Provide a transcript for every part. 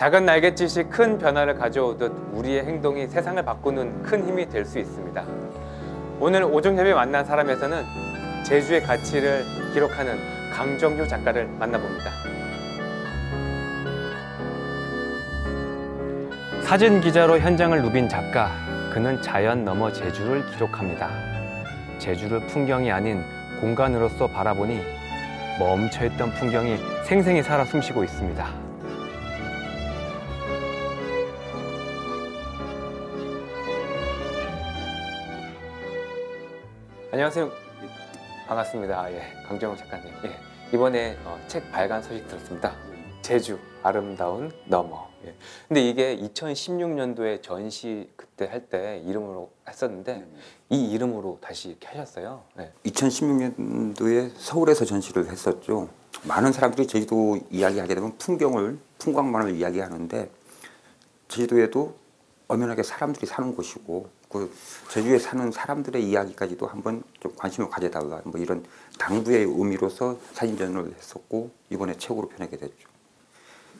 작은 날갯짓이 큰 변화를 가져오듯 우리의 행동이 세상을 바꾸는 큰 힘이 될 수 있습니다. 오늘 오중협이 만난 사람에서는 제주의 가치를 기록하는 강정효 작가를 만나봅니다. 사진 기자로 현장을 누빈 작가, 그는 자연 너머 제주를 기록합니다. 제주를 풍경이 아닌 공간으로서 바라보니 멈춰있던 풍경이 생생히 살아 숨쉬고 있습니다. 안녕하세요. 반갑습니다. 아, 예, 강정호 작가님. 예, 이번에 어, 책 발간 소식 들었습니다. 제주 아름다운 너머. 예. 근데 이게 2016년도에 전시 그때 할 때 이름으로 했었는데 이 이름으로 다시 이렇게 하셨어요. 예. 2016년도에 서울에서 전시를 했었죠. 많은 사람들이 제주도 이야기하게 되면 풍경을 풍광만을 이야기하는데 제주도에도 엄연하게 사람들이 사는 곳이고 그 제주에 사는 사람들의 이야기까지도 한번 좀 관심을 가져달라 뭐 이런 당부의 의미로서 사진전을 했었고 이번에 책으로 펴내게 됐죠.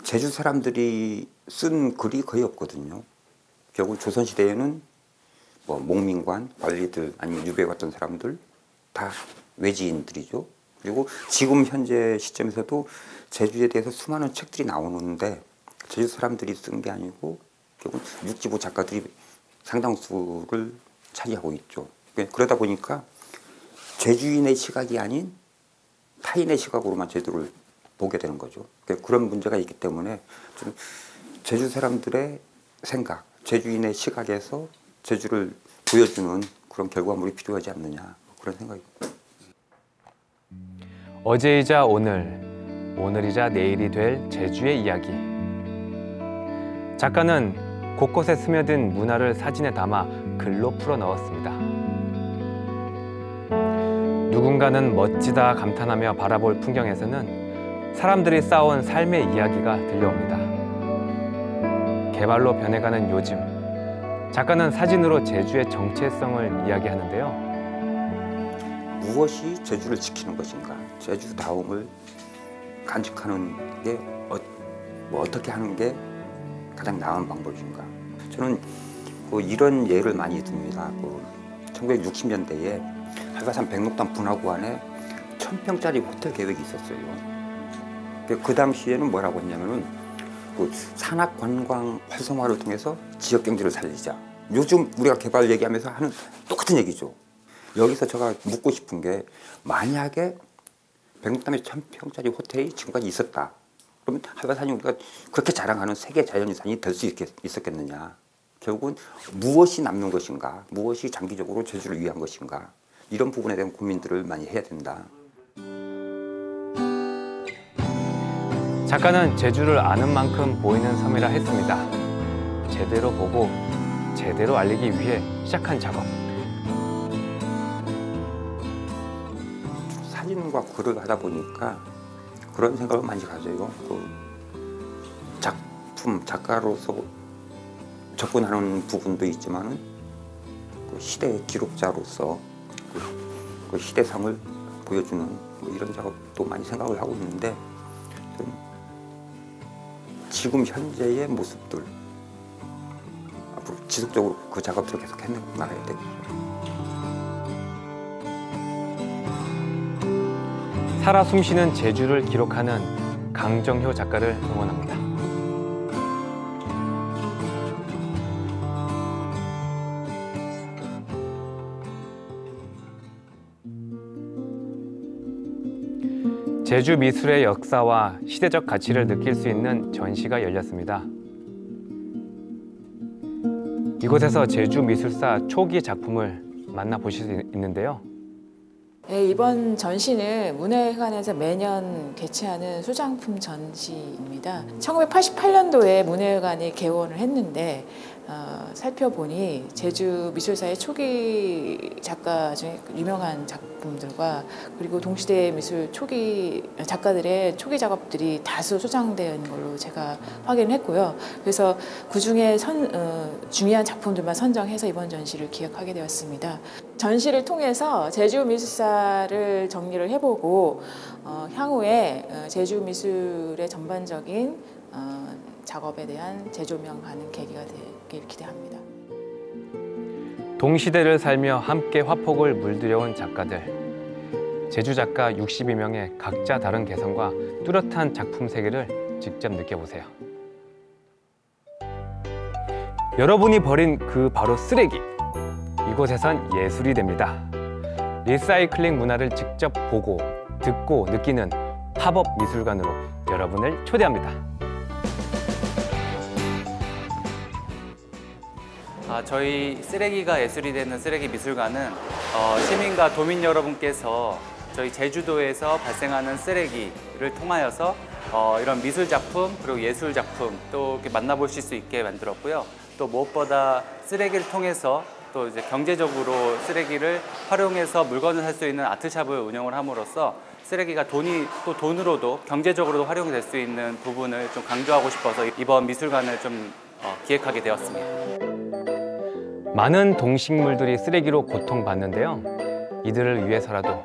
제주 사람들이 쓴 글이 거의 없거든요. 결국 조선시대에는 뭐 목민관, 관리들 아니면 유배 같은 사람들 다 외지인들이죠. 그리고 지금 현재 시점에서도 제주에 대해서 수많은 책들이 나오는데 제주 사람들이 쓴 게 아니고 결국 육지부 작가들이 상당수를 차지하고 있죠. 그러다 보니까 제주인의 시각이 아닌 타인의 시각으로만 제주를 보게 되는 거죠. 그런 문제가 있기 때문에 좀 제주 사람들의 생각, 제주인의 시각에서 제주를 보여주는 그런 결과물이 필요하지 않느냐 그런 생각입니다. 어제이자 오늘, 오늘이자 내일이 될 제주의 이야기. 작가는 곳곳에 스며든 문화를 사진에 담아 글로 풀어 넣었습니다. 누군가는 멋지다 감탄하며 바라볼 풍경에서는 사람들이 쌓아온 삶의 이야기가 들려옵니다. 개발로 변해가는 요즘, 작가는 사진으로 제주의 정체성을 이야기하는데요. 무엇이 제주를 지키는 것인가? 제주다움을 간직하는 게 어, 뭐 어떻게 하는 게 가장 나은 방법인가? 저는 그 이런 예를 많이 듭니다. 그 1960년대에 한가산 백록당 분화구안에 천평짜리 호텔 계획이 있었어요. 그, 그 당시에는 뭐라고 했냐면은 그 산악 관광 활성화를 통해서 지역 경제를 살리자. 요즘 우리가 개발 얘기하면서 하는 똑같은 얘기죠. 여기서 제가 묻고 싶은 게 만약에 백록담에 천평짜리 호텔이 지금까지 있었다. 그러면 한라산이 우리가 그렇게 자랑하는 세계 자연유산이 될 수 있었겠느냐. 결국은 무엇이 남는 것인가, 무엇이 장기적으로 제주를 위한 것인가, 이런 부분에 대한 고민들을 많이 해야 된다. 작가는 제주를 아는 만큼 보이는 섬이라 했습니다. 제대로 보고 제대로 알리기 위해 시작한 작업. 사진과 글을 하다 보니까 그런 생각을 많이 가져요. 그 작품 작가로서 접근하는 부분도 있지만은 그 시대 기록자로서 그, 그 시대상을 보여주는 뭐 이런 작업도 많이 생각을 하고 있는데 지금 현재의 모습들 앞으로 지속적으로 그 작업들을 계속 해 나가야 되겠죠. 살아 숨쉬는 제주를 기록하는 강정효 작가를 응원합니다. 제주 미술의 역사와 시대적 가치를 느낄 수 있는 전시가 열렸습니다. 이곳에서 제주 미술사 초기 작품을 만나보실 수 있는데요. 네, 이번 전시는 문화회관에서 매년 개최하는 소장품 전시입니다. 1988년도에 문화회관이 개원을 했는데 어, 살펴보니 제주 미술사의 초기 작가 중에 유명한 작품들과 그리고 동시대 미술 초기 작가들의 초기 작업들이 다수 소장되어 있는 걸로 제가 확인을 했고요. 그래서 그 중에 선, 어, 중요한 작품들만 선정해서 이번 전시를 기획하게 되었습니다. 전시를 통해서 제주 미술사 를 정리를 해보고 어, 향후에 어, 제주 미술의 전반적인 어, 작업에 대한 재조명하는 계기가 되길 기대합니다. 동시대를 살며 함께 화폭을 물들여온 작가들. 제주 작가 62명의 각자 다른 개성과 뚜렷한 작품 세계를 직접 느껴보세요. 여러분이 버린 그 바로 쓰레기. 이곳에선 예술이 됩니다. 리사이클링 문화를 직접 보고 듣고 느끼는 팝업 미술관으로 여러분을 초대합니다. 아, 저희 쓰레기가 예술이 되는 쓰레기 미술관은 어, 시민과 도민 여러분께서 저희 제주도에서 발생하는 쓰레기를 통하여서 어, 이런 미술 작품 그리고 예술 작품 또 이렇게 만나보실 수 있게 만들었고요. 또 무엇보다 쓰레기를 통해서 또 이제 경제적으로 쓰레기를 활용해서 물건을 살 수 있는 아트샵을 운영을 함으로써 쓰레기가 돈이 또 돈으로도 경제적으로도 활용이 될 수 있는 부분을 좀 강조하고 싶어서 이번 미술관을 좀 어, 기획하게 되었습니다. 많은 동식물들이 쓰레기로 고통받는데요. 이들을 위해서라도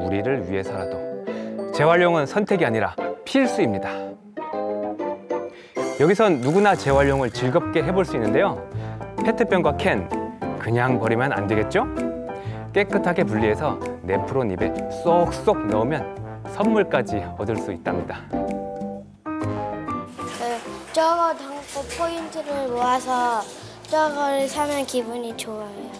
우리를 위해서라도 재활용은 선택이 아니라 필수입니다. 여기선 누구나 재활용을 즐겁게 해볼 수 있는데요. 페트병과 캔 그냥 버리면 안 되겠죠? 깨끗하게 분리해서 네프론 입에 쏙쏙 넣으면 선물까지 얻을 수 있답니다. 그 저거 담고 포인트를 모아서 저거를 사면 기분이 좋아요.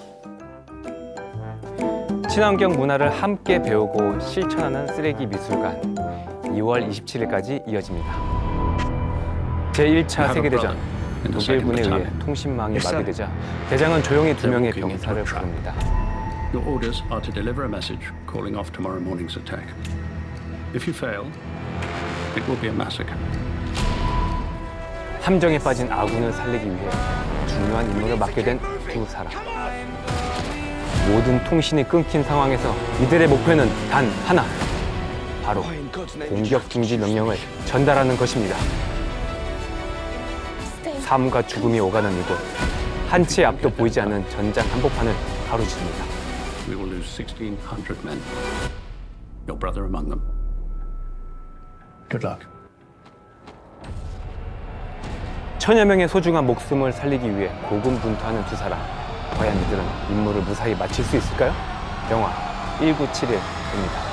친환경 문화를 함께 배우고 실천하는 쓰레기 미술관 2월 27일까지 이어집니다. 제1차 세계대전 독일군에 의해 통신망이 마비되자 대장은 조용히 두 명의 병사를 부릅니다. Your orders are to deliver a message calling off tomorrow morning's attack. If you fail, it will be a massacre. 함정에 빠진 아군을 살리기 위해 중요한 임무를 맡게 된 두 사람. 모든 통신이 끊긴 상황에서 이들의 목표는 단 하나. 바로 공격 중지 명령을 전달하는 것입니다. 삶과 죽음이 오가는 이곳. 한 치의 앞도 보이지 않는 전장 한복판을 가로지릅니다. We will lose 1,600 men. Your brother among them. Good luck. 천여 명의 소중한 목숨을 살리기 위해 고군분투하는 두 사람. 과연 이들은 임무를 무사히 마칠 수 있을까요? 영화 1971입니다.